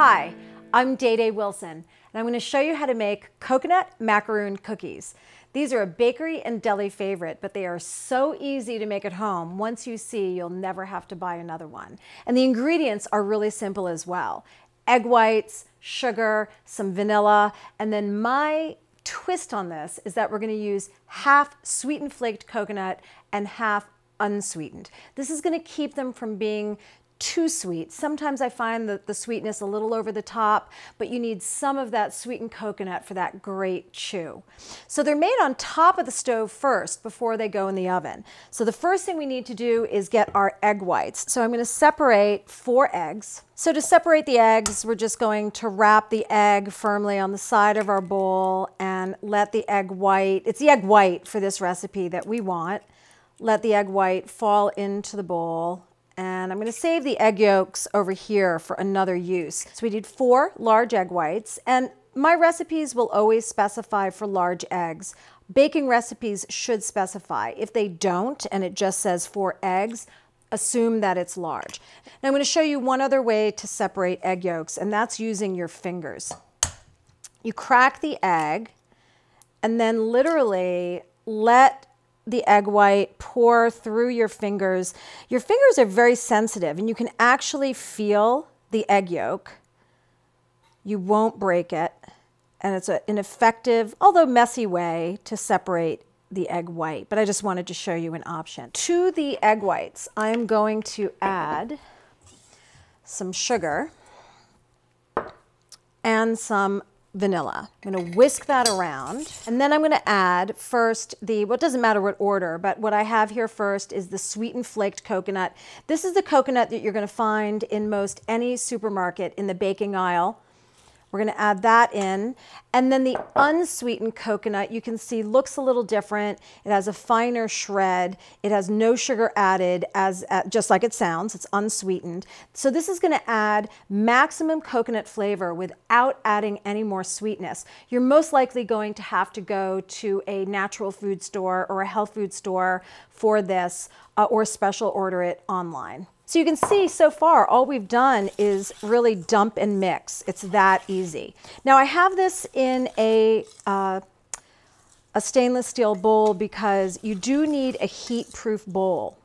Hi, I'm Dédé Wilson, and I'm going to show you how to make coconut macaroon cookies. These are a bakery and deli favorite, but they are so easy to make at home. Once you see, you'll never have to buy another one. And the ingredients are really simple as well. Egg whites, sugar, some vanilla, and then my twist on this is that we're going to use half sweetened flaked coconut and half unsweetened. This is going to keep them from being too sweet. Sometimes I find that the sweetness a little over the top, but you need some of that sweetened coconut for that great chew. So they're made on top of the stove first before they go in the oven. So the first thing we need to do is get our egg whites. So I'm going to separate four eggs. So to separate the eggs, we're just going to rap the egg firmly on the side of our bowl and let the egg white, it's the egg white for this recipe that we want. Let the egg white fall into the bowl and I'm going to save the egg yolks over here for another use. So we need four large egg whites and my recipes will always specify for large eggs. Baking recipes should specify. If they don't and it just says four eggs, assume that it's large. Now I'm going to show you one other way to separate egg yolks and that's using your fingers. You crack the egg and then literally let the egg white, pour through your fingers. Your fingers are very sensitive and you can actually feel the egg yolk. You won't break it. And it's a, an effective, although messy way to separate the egg white, but I just wanted to show you an option. To the egg whites, I'm going to add some sugar and some vanilla. I'm to whisk that around. And then I'm going to add first the, well, it doesn't matter what order, but what I have here first is the sweetened flaked coconut. This is the coconut that you're going to find in most any supermarket in the baking aisle. We're going to add that in. And then the unsweetened coconut, you can see looks a little different. It has a finer shred. It has no sugar added as uh, just like it sounds. It's unsweetened. So this is going to add maximum coconut flavor without adding any more sweetness. You're most likely going to have to go to a natural food store or a health food store for this uh, or special order it online. So you can see so far, all we've done is really dump and mix. It's that easy. Now I have this in a, uh, a stainless steel bowl because you do need a heat-proof bowl.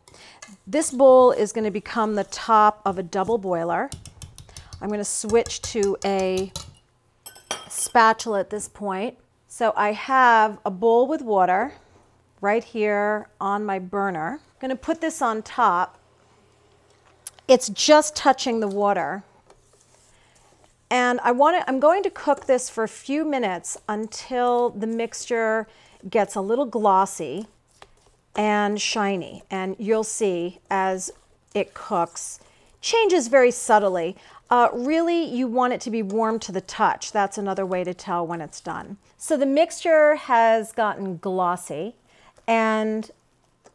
This bowl is going to become the top of a double boiler. I'm going to switch to a spatula at this point. So I have a bowl with water right here on my burner. I'm going to put this on top it's just touching the water. And I want to, I'm going to cook this for a few minutes until the mixture gets a little glossy and shiny. And you'll see as it cooks, changes very subtly. Uh, really, you want it to be warm to the touch. That's another way to tell when it's done. So the mixture has gotten glossy and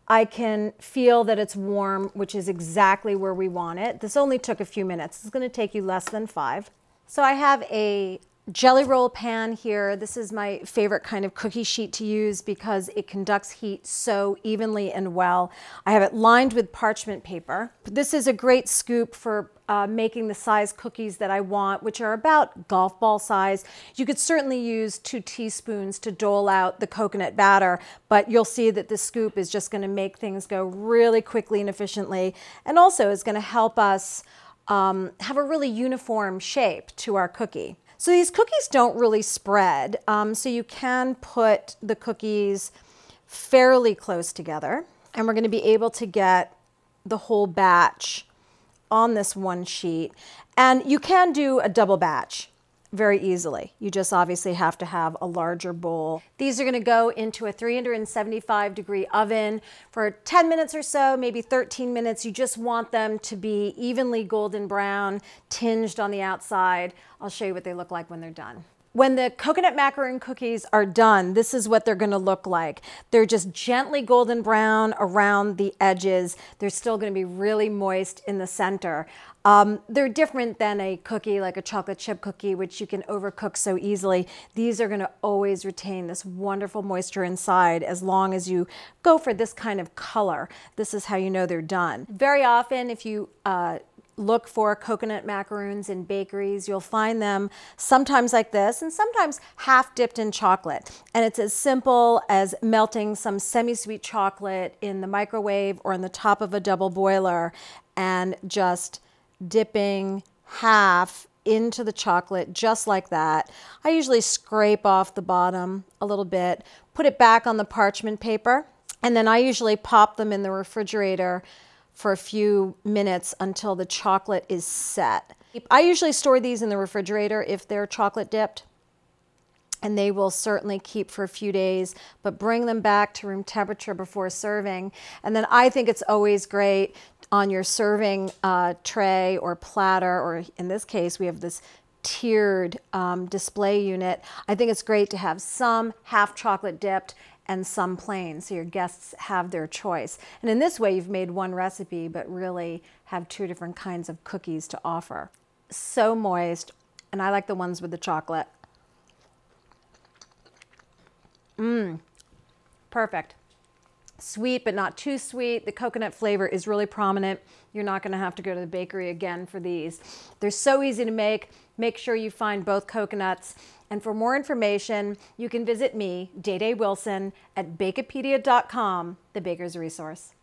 I can feel that it's warm, which is exactly where we want it. This only took a few minutes. It's gonna take you less than five. So I have a jelly roll pan here. This is my favorite kind of cookie sheet to use because it conducts heat so evenly and well. I have it lined with parchment paper. This is a great scoop for uh, making the size cookies that I want, which are about golf ball size. You could certainly use two teaspoons to dole out the coconut batter, but you'll see that the scoop is just gonna make things go really quickly and efficiently, and also is gonna help us um, have a really uniform shape to our cookie. So these cookies don't really spread, um, so you can put the cookies fairly close together, and we're gonna be able to get the whole batch on this one sheet. And you can do a double batch very easily. You just obviously have to have a larger bowl. These are gonna go into a 375 degree oven for 10 minutes or so, maybe 13 minutes. You just want them to be evenly golden brown, tinged on the outside. I'll show you what they look like when they're done. When the coconut macaroon cookies are done, this is what they're gonna look like. They're just gently golden brown around the edges. They're still gonna be really moist in the center. Um, they're different than a cookie like a chocolate chip cookie, which you can overcook so easily. These are gonna always retain this wonderful moisture inside as long as you go for this kind of color. This is how you know they're done. Very often, if you uh, look for coconut macaroons in bakeries, you'll find them sometimes like this and sometimes half dipped in chocolate. And it's as simple as melting some semi-sweet chocolate in the microwave or in the top of a double boiler and just dipping half into the chocolate just like that. I usually scrape off the bottom a little bit, put it back on the parchment paper, and then I usually pop them in the refrigerator for a few minutes until the chocolate is set. I usually store these in the refrigerator if they're chocolate dipped and they will certainly keep for a few days, but bring them back to room temperature before serving. And then I think it's always great on your serving uh, tray or platter, or in this case, we have this tiered um, display unit. I think it's great to have some half chocolate dipped and some plain, so your guests have their choice. And in this way, you've made one recipe, but really have two different kinds of cookies to offer. So moist, and I like the ones with the chocolate. Mmm, perfect. Sweet, but not too sweet. The coconut flavor is really prominent. You're not gonna have to go to the bakery again for these. They're so easy to make. Make sure you find both coconuts. And for more information, you can visit me, Dédé Wilson, at Bakepedia.com, the baker's resource.